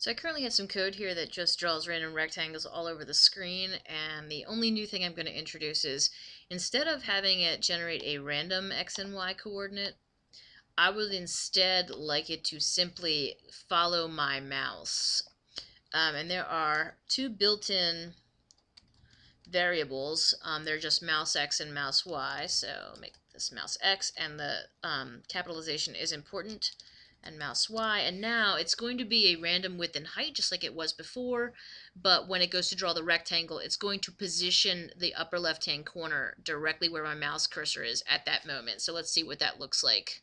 So I currently have some code here that just draws random rectangles all over the screen and the only new thing I'm going to introduce is instead of having it generate a random x and y coordinate I would instead like it to simply follow my mouse. Um, and there are two built-in variables. Um, they're just mouse x and mouse y so make this mouse x and the um, capitalization is important and mouse Y. And now it's going to be a random width and height, just like it was before. But when it goes to draw the rectangle, it's going to position the upper left-hand corner directly where my mouse cursor is at that moment. So let's see what that looks like.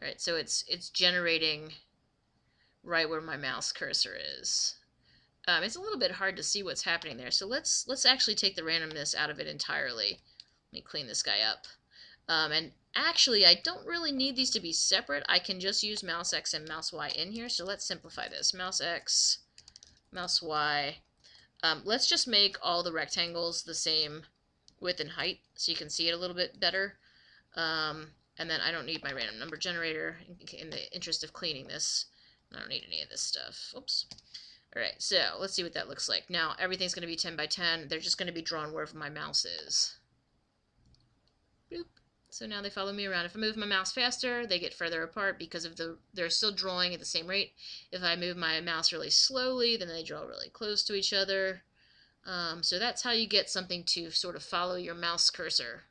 All right, so it's it's generating right where my mouse cursor is. Um, it's a little bit hard to see what's happening there. So let's let's actually take the randomness out of it entirely. Let me clean this guy up. Um, and actually, I don't really need these to be separate. I can just use mouse X and mouse Y in here. So let's simplify this. Mouse X, mouse Y. Um, let's just make all the rectangles the same width and height so you can see it a little bit better. Um, and then I don't need my random number generator in the interest of cleaning this. I don't need any of this stuff. Oops. Alright, so let's see what that looks like. Now, everything's going to be 10 by 10. They're just going to be drawn wherever my mouse is. Boop. So now they follow me around. If I move my mouse faster, they get further apart because of the they're still drawing at the same rate. If I move my mouse really slowly, then they draw really close to each other. Um, so that's how you get something to sort of follow your mouse cursor.